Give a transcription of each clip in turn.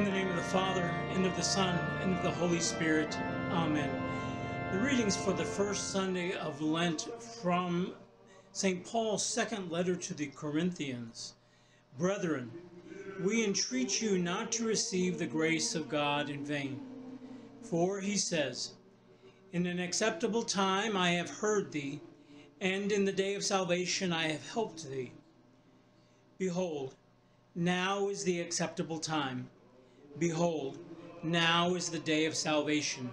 In the name of the Father, and of the Son, and of the Holy Spirit. Amen. The readings for the first Sunday of Lent from St. Paul's second letter to the Corinthians. Brethren, we entreat you not to receive the grace of God in vain. For he says, In an acceptable time I have heard thee, and in the day of salvation I have helped thee. Behold, now is the acceptable time. Behold, now is the day of salvation.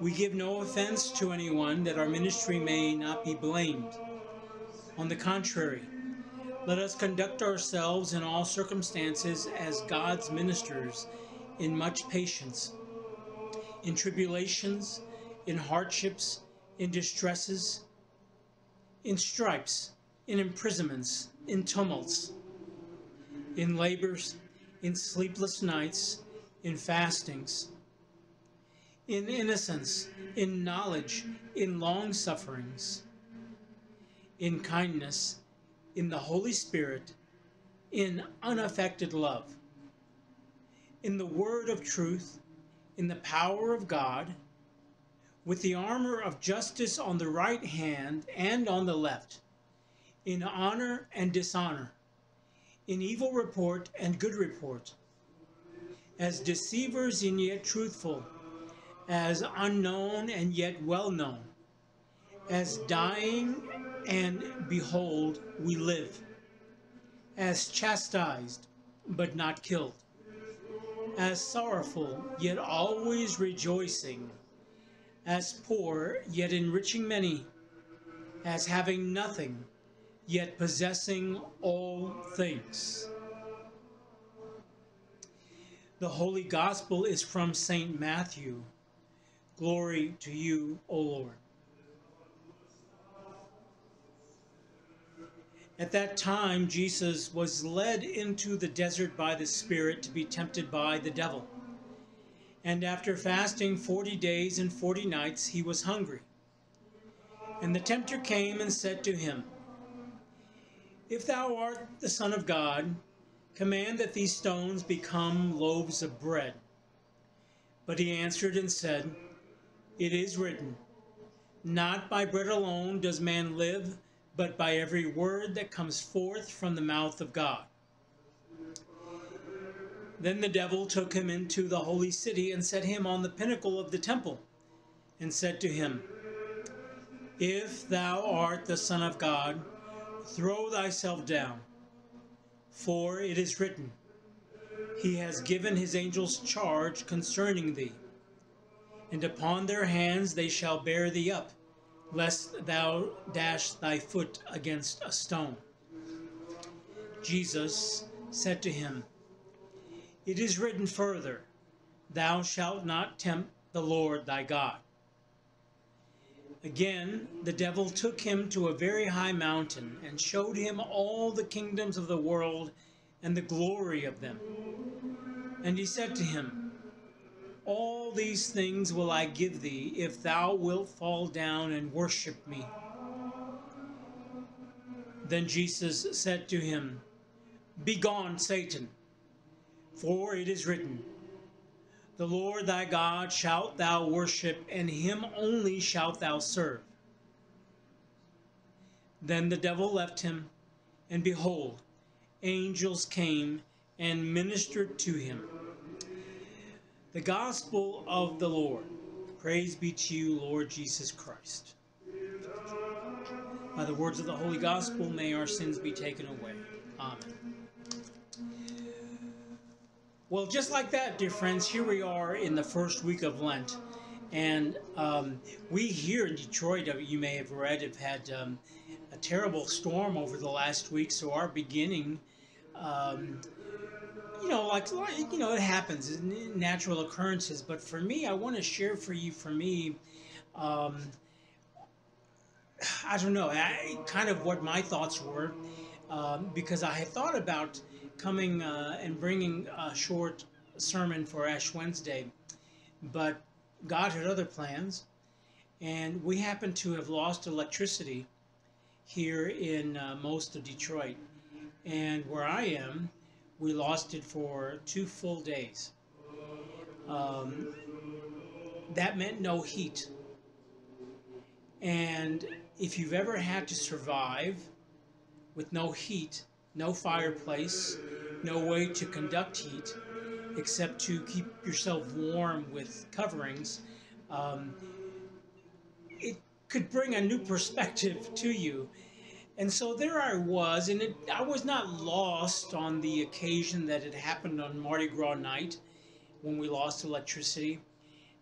We give no offense to anyone that our ministry may not be blamed. On the contrary, let us conduct ourselves in all circumstances as God's ministers in much patience, in tribulations, in hardships, in distresses, in stripes, in imprisonments, in tumults, in labors, in sleepless nights, in fastings, in innocence, in knowledge, in long sufferings, in kindness, in the Holy Spirit, in unaffected love, in the word of truth, in the power of God, with the armor of justice on the right hand and on the left, in honor and dishonor, in evil report and good report, as deceivers and yet truthful, as unknown and yet well known, as dying and behold, we live, as chastised but not killed, as sorrowful yet always rejoicing, as poor yet enriching many, as having nothing yet possessing all things. The Holy Gospel is from St. Matthew. Glory to you, O Lord. At that time, Jesus was led into the desert by the Spirit to be tempted by the devil. And after fasting forty days and forty nights, he was hungry. And the tempter came and said to him, If thou art the Son of God, command that these stones become loaves of bread. But he answered and said, It is written, Not by bread alone does man live, but by every word that comes forth from the mouth of God. Then the devil took him into the holy city and set him on the pinnacle of the temple, and said to him, If thou art the Son of God, throw thyself down. For it is written, He has given his angels charge concerning thee, and upon their hands they shall bear thee up, lest thou dash thy foot against a stone. Jesus said to him, It is written further, Thou shalt not tempt the Lord thy God. Again, the devil took him to a very high mountain and showed him all the kingdoms of the world and the glory of them. And he said to him, All these things will I give thee if thou wilt fall down and worship me. Then Jesus said to him, Begone, Satan, for it is written, the Lord thy God shalt thou worship, and him only shalt thou serve. Then the devil left him, and behold, angels came and ministered to him. The gospel of the Lord. Praise be to you, Lord Jesus Christ. By the words of the Holy Gospel, may our sins be taken away. Amen. Well, just like that, dear friends, here we are in the first week of Lent. And um, we here in Detroit, uh, you may have read, have had um, a terrible storm over the last week. So our beginning, um, you know, like, you know, it happens, natural occurrences. But for me, I want to share for you, for me, um, I don't know, I, kind of what my thoughts were. Um, because I had thought about coming uh, and bringing a short sermon for Ash Wednesday, but God had other plans, and we happen to have lost electricity here in uh, most of Detroit. And where I am, we lost it for two full days. Um, that meant no heat. And if you've ever had to survive with no heat, no fireplace, no way to conduct heat except to keep yourself warm with coverings, um, it could bring a new perspective to you. And so there I was, and it, I was not lost on the occasion that it happened on Mardi Gras night when we lost electricity.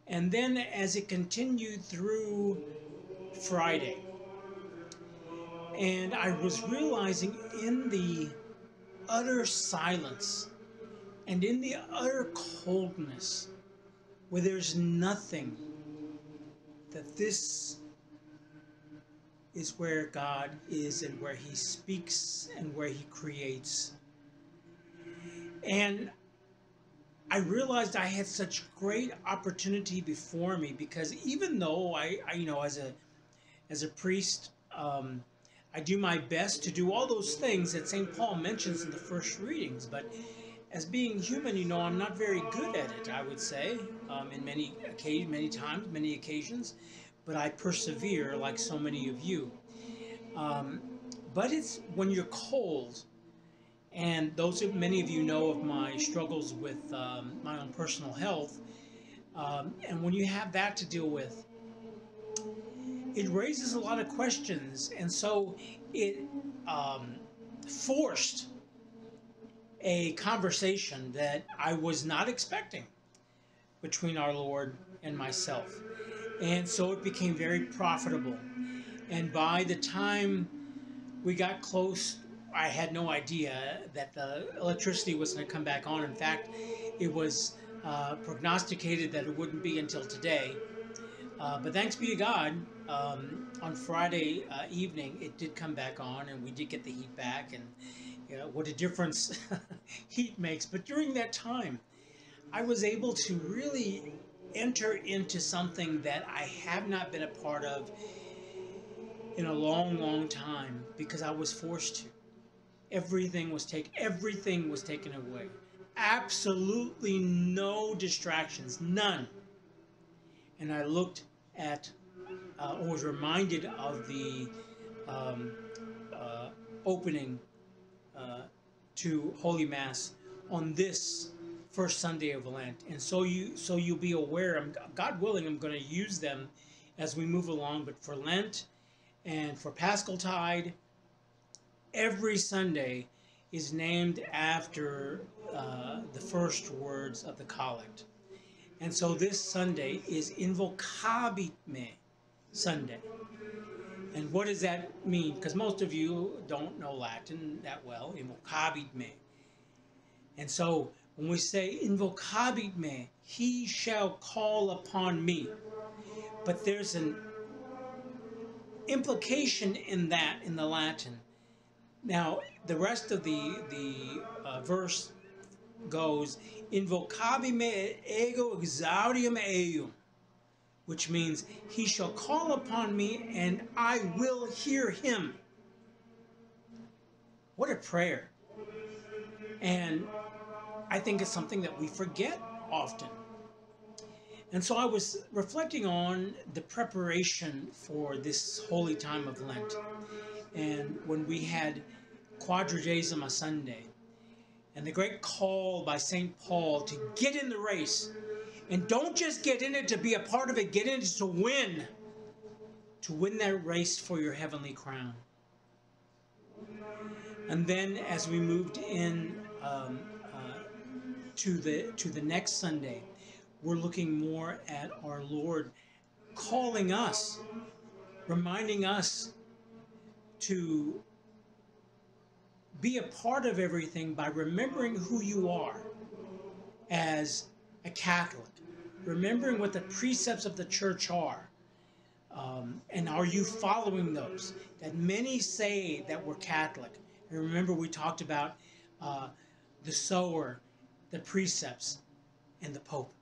And then as it continued through Friday, and I was realizing in the utter silence and in the utter coldness where there's nothing that this is where God is and where He speaks and where He creates. And I realized I had such great opportunity before me because even though I, I you know, as a as a priest, um, I do my best to do all those things that St. Paul mentions in the first readings, but as being human, you know, I'm not very good at it. I would say, um, in many occasions, many times, many occasions, but I persevere like so many of you. Um, but it's when you're cold, and those of many of you know of my struggles with um, my own personal health, um, and when you have that to deal with, it raises a lot of questions, and so it um, forced a conversation that I was not expecting between our Lord and myself. And so it became very profitable. And by the time we got close, I had no idea that the electricity was going to come back on. In fact, it was uh, prognosticated that it wouldn't be until today. Uh, but thanks be to God, um, on Friday uh, evening, it did come back on, and we did get the heat back, and you know, what a difference heat makes. But during that time, I was able to really enter into something that I have not been a part of in a long, long time because I was forced to. Everything was taken. Everything was taken away. Absolutely no distractions, none. And I looked at, uh, or was reminded of the um, uh, opening uh, to Holy Mass on this first Sunday of Lent, and so you so you'll be aware. I'm, God willing, I'm going to use them as we move along. But for Lent and for Paschal Tide, every Sunday is named after uh, the first words of the collect. And so this Sunday is Invocabit Me Sunday. And what does that mean? Because most of you don't know Latin that well. Invocabit me. And so when we say invocabit me, he shall call upon me. But there's an implication in that in the Latin. Now, the rest of the, the uh, verse goes, Invocabit me ego exaudiam eum which means he shall call upon me and I will hear him. What a prayer. And I think it's something that we forget often. And so I was reflecting on the preparation for this holy time of Lent. And when we had Quadragesima Sunday, and the great call by St. Paul to get in the race, and don't just get in it to be a part of it, get in it to win. To win that race for your heavenly crown. And then as we moved in um, uh, to the to the next Sunday, we're looking more at our Lord calling us, reminding us to be a part of everything by remembering who you are as a Catholic, remembering what the precepts of the church are. Um, and are you following those? That many say that we're Catholic. And remember, we talked about uh, the sower, the precepts, and the Pope.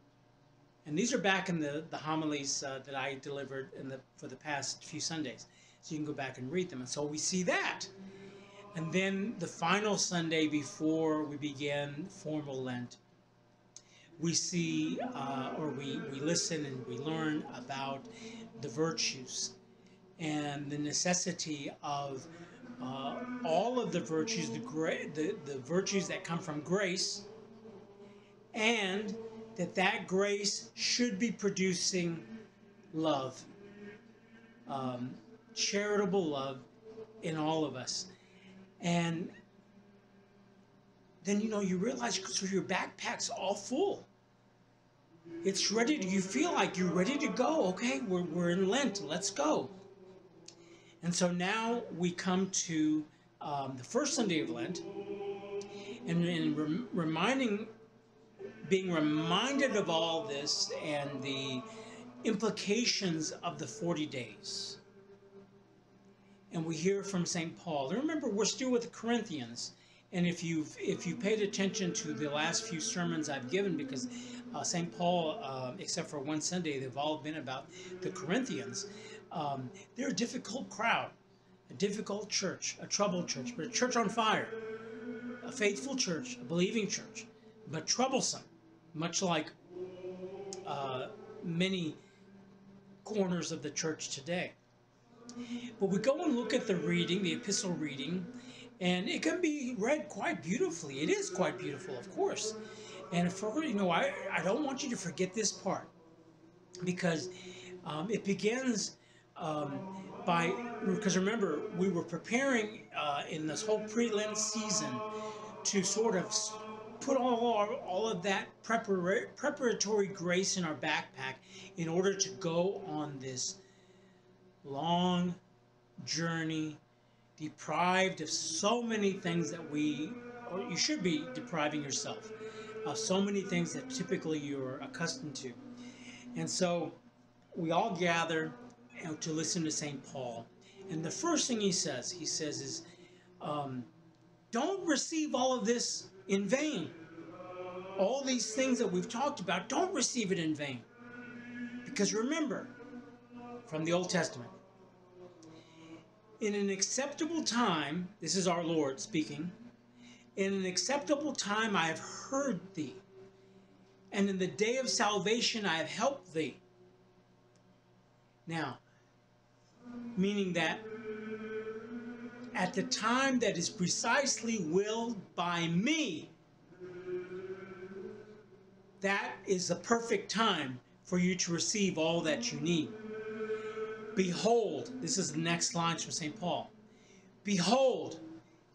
And these are back in the, the homilies uh, that I delivered in the, for the past few Sundays. So you can go back and read them. And so we see that. And then the final Sunday before we begin formal Lent, we see uh, or we, we listen and we learn about the virtues and the necessity of uh, all of the virtues, the, gra- the, the virtues that come from grace, and that that grace should be producing love, um, charitable love in all of us. And then, you know, you realize so your backpack's all full. It's ready to, you feel like you're ready to go. Okay, we're, we're in Lent, let's go. And so now we come to um, the first Sunday of Lent, and, and rem- reminding, being reminded of all this and the implications of the 40 days. And we hear from St. Paul. And remember, we're still with the Corinthians. And if you've if you paid attention to the last few sermons I've given, because uh, St. Paul, uh, except for one Sunday, they've all been about the Corinthians. Um, they're a difficult crowd, a difficult church, a troubled church, but a church on fire, a faithful church, a believing church, but troublesome, much like uh, many corners of the church today. But we go and look at the reading, the epistle reading, and it can be read quite beautifully. It is quite beautiful, of course. And for you know, I, I don't want you to forget this part because um, it begins um, by because remember we were preparing uh, in this whole pre-Lent season to sort of put all our, all of that prepara- preparatory grace in our backpack in order to go on this long journey deprived of so many things that we or you should be depriving yourself of so many things that typically you're accustomed to and so we all gather you know, to listen to St. Paul. And the first thing he says, he says is, um, don't receive all of this in vain. All these things that we've talked about, don't receive it in vain. Because remember, from the Old Testament, in an acceptable time, this is our Lord speaking, in an acceptable time I have heard thee, and in the day of salvation I have helped thee. Now, meaning that at the time that is precisely willed by me, that is the perfect time for you to receive all that you need. Behold, this is the next line from St. Paul. Behold,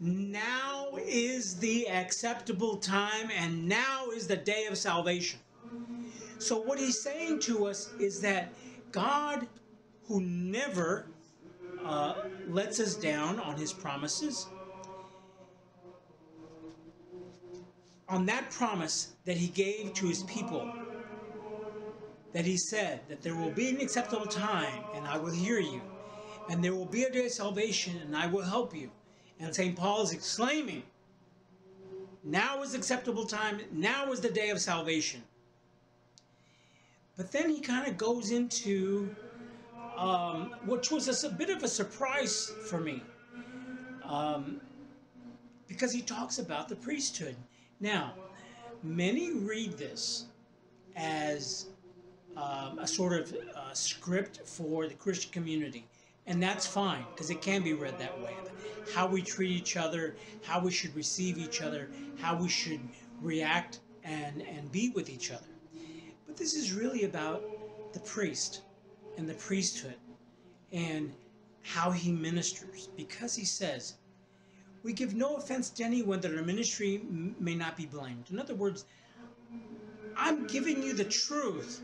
now is the acceptable time, and now is the day of salvation. So, what he's saying to us is that God, who never uh, lets us down on his promises, on that promise that he gave to his people, that he said that there will be an acceptable time and I will hear you, and there will be a day of salvation and I will help you. And St. Paul is exclaiming, now is acceptable time, now is the day of salvation. But then he kind of goes into, um, which was a, a, bit of a surprise for me, um, because he talks about the priesthood. Now, many read this as um, a sort of uh, script for the Christian community. And that's fine, because it can be read that way. How we treat each other, how we should receive each other, how we should react and, and be with each other. But this is really about the priest and the priesthood and how he ministers, because he says, We give no offense to anyone that our ministry may not be blamed. In other words, I'm giving you the truth.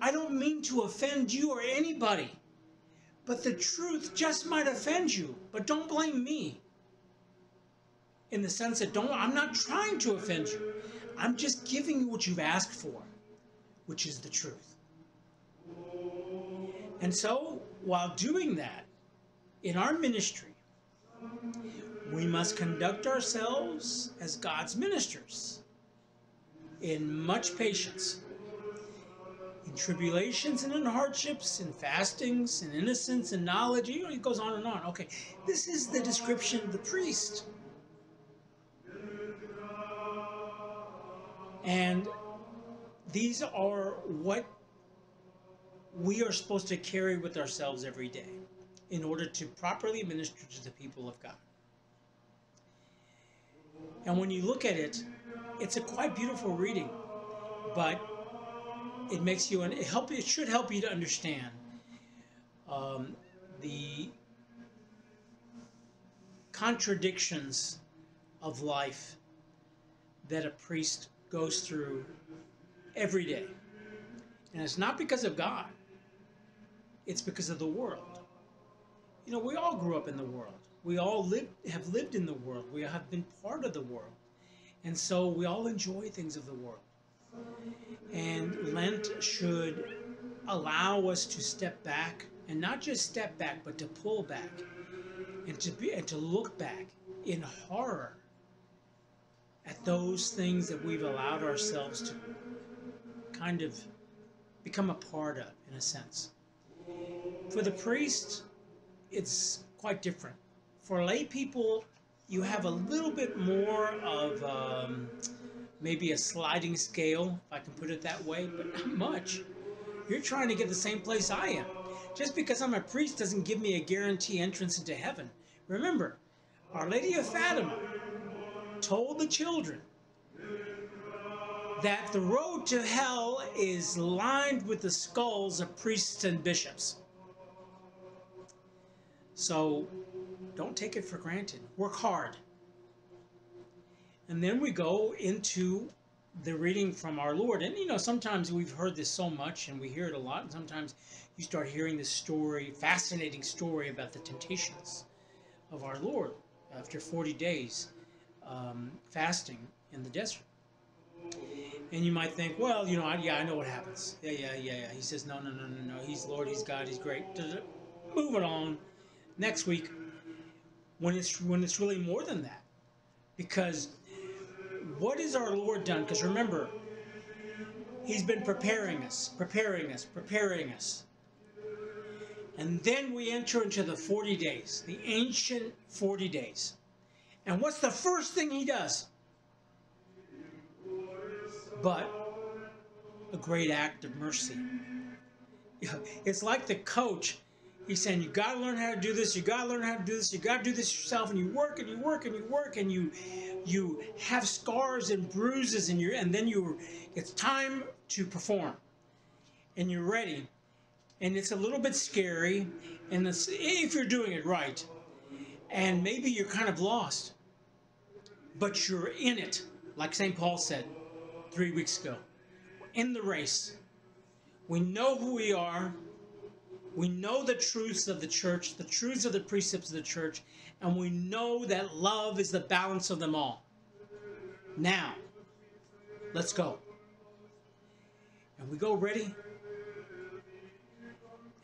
I don't mean to offend you or anybody. But the truth just might offend you, but don't blame me. In the sense that don't I'm not trying to offend you. I'm just giving you what you've asked for, which is the truth. And so, while doing that, in our ministry, we must conduct ourselves as God's ministers in much patience, tribulations and in hardships, and fastings, and innocence and knowledge. You know, it goes on and on. Okay, this is the description of the priest. And these are what we are supposed to carry with ourselves every day in order to properly minister to the people of God. And when you look at it, it's a quite beautiful reading, but it makes you and it help it should help you to understand um, the contradictions of life that a priest goes through every day. And it's not because of God, it's because of the world. You know, we all grew up in the world. We all live, have lived in the world. We have been part of the world. And so we all enjoy things of the world. And Lent should allow us to step back and not just step back, but to pull back and to be and to look back in horror at those things that we've allowed ourselves to kind of become a part of, in a sense. For the priest, it's quite different. For lay people, you have a little bit more of um, maybe a sliding scale, if I can put it that way, but not much. You're trying to get the same place I am. Just because I'm a priest doesn't give me a guarantee entrance into heaven. Remember, Our Lady of Fatima told the children that the road to hell is lined with the skulls of priests and bishops. So don't take it for granted. Work hard. And then we go into the reading from our Lord. And you know, sometimes we've heard this so much and we hear it a lot, and sometimes you start hearing this story, fascinating story about the temptations of our Lord after 40 days um, fasting in the desert. And you might think, well, you know, I, yeah, I know what happens. Yeah, yeah, yeah, yeah. He says, no, no, no, no, no. He's Lord, He's God, He's great. Move it on. Next week, when it's when it's really more than that, because what has our Lord done? Because remember, He's been preparing us, preparing us, preparing us. And then we enter into the 40 days, the ancient 40 days. And what's the first thing He does? But a great act of mercy. It's like the coach He's saying you got to learn how to do this. You got to learn how to do this. You got to do this yourself. And you work and you work and you work and you you have scars and bruises and you and then you it's time to perform. And you're ready. And it's a little bit scary. And if you're doing it right, and maybe you're kind of lost, but you're in it, like St. Paul said three weeks ago. In the race, we know who we are we know the truths of the church, the truths of the precepts of the church, and we know that love is the balance of them all. Now, let's go. And we go ready.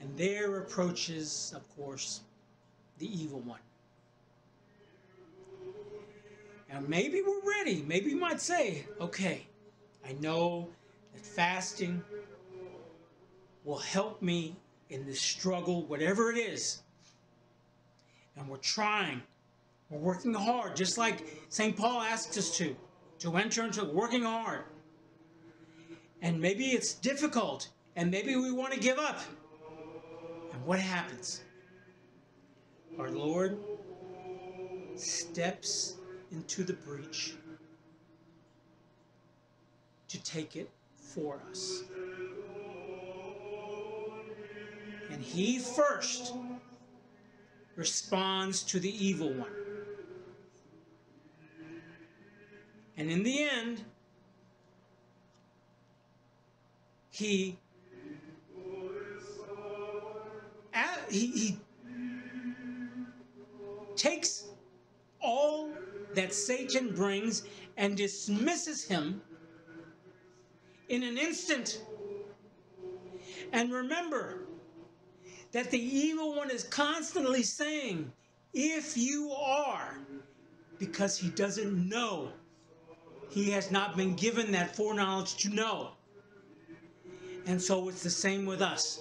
And there approaches, of course, the evil one. And maybe we're ready. Maybe you might say, okay, I know that fasting will help me in this struggle, whatever it is. And we're trying. We're working hard, just like St. Paul asks us to, to enter into working hard. And maybe it's difficult, and maybe we want to give up. And what happens? Our Lord steps into the breach to take it for us. And he first responds to the evil one. And in the end, he, he, he takes all that Satan brings and dismisses him in an instant. And remember, that the evil one is constantly saying, if you are, because he doesn't know. He has not been given that foreknowledge to know. And so it's the same with us.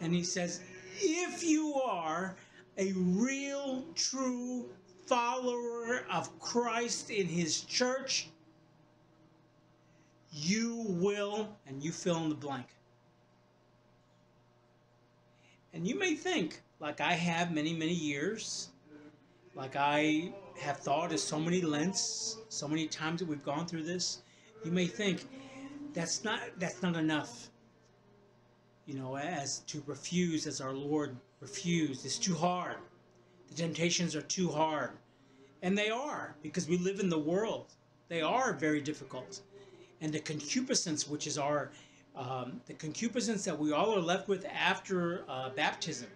And he says, if you are a real, true follower of Christ in his church, you will, and you fill in the blank. And you may think, like I have many, many years, like I have thought of so many lengths, so many times that we've gone through this, you may think that's not that's not enough. You know, as to refuse as our Lord refused, it's too hard. The temptations are too hard. And they are, because we live in the world. They are very difficult. And the concupiscence, which is our um, the concupiscence that we all are left with after uh, baptism,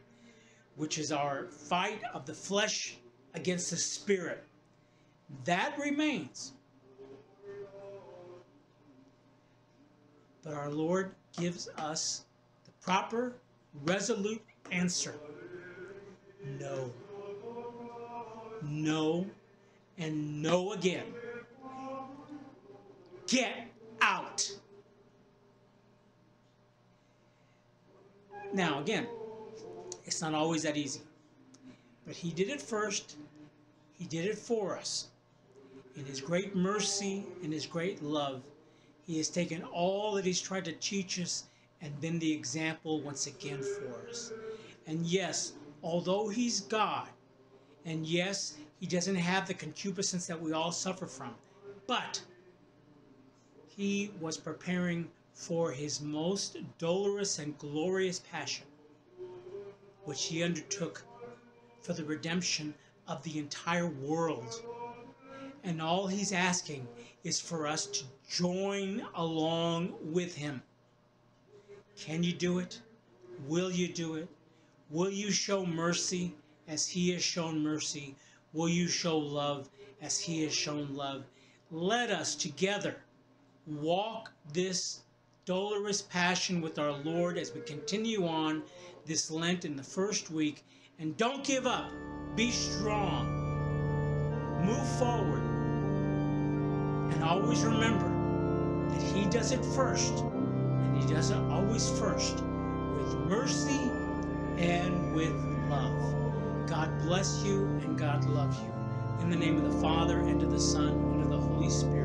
which is our fight of the flesh against the spirit, that remains. But our Lord gives us the proper, resolute answer no. No, and no again. Get out. Now, again, it's not always that easy. But He did it first, He did it for us. In His great mercy and His great love, He has taken all that He's tried to teach us and been the example once again for us. And yes, although He's God, and yes, He doesn't have the concupiscence that we all suffer from, but He was preparing for His most dolorous and glorious passion, which He undertook for the redemption of the entire world. And all he's asking is for us to join along with him. Can you do it? Will you do it? Will you show mercy as he has shown mercy? Will you show love as he has shown love? Let us together walk this dolorous passion with our Lord as we continue on this Lent in the first week and don't give up. Be strong. Move forward. And always remember that He does it first. And He does it always first with mercy and with love. God bless you and God love you. In the name of the Father, and of the Son, and of the Holy Spirit.